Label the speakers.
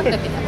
Speaker 1: Okay.